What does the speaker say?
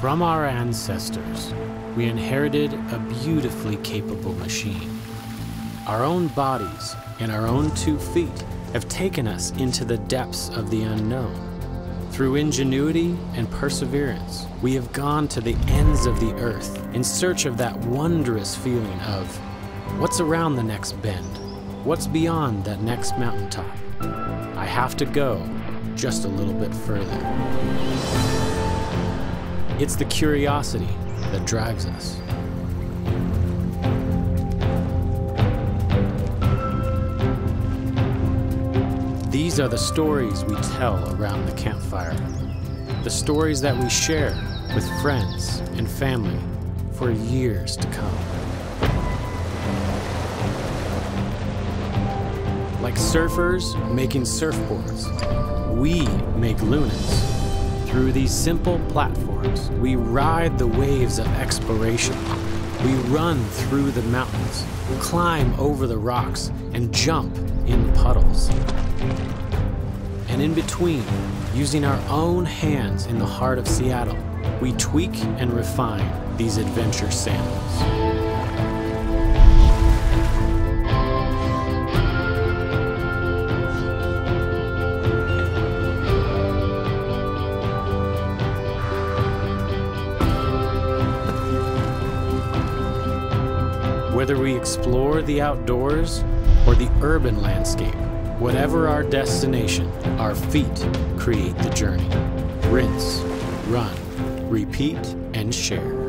From our ancestors, we inherited a beautifully capable machine. Our own bodies and our own two feet have taken us into the depths of the unknown. Through ingenuity and perseverance, we have gone to the ends of the earth in search of that wondrous feeling of what's around the next bend, what's beyond that next mountaintop. I have to go just a little bit further. It's the curiosity that drives us. These are the stories we tell around the campfire. The stories that we share with friends and family for years to come. Like surfers making surfboards, we make LUNAs. Through these simple platforms, we ride the waves of exploration. We run through the mountains, climb over the rocks, and jump in puddles. And in between, using our own hands in the heart of Seattle, we tweak and refine these adventure sandals. Whether we explore the outdoors or the urban landscape, whatever our destination, our feet create the journey. Rinse, run, repeat, and share.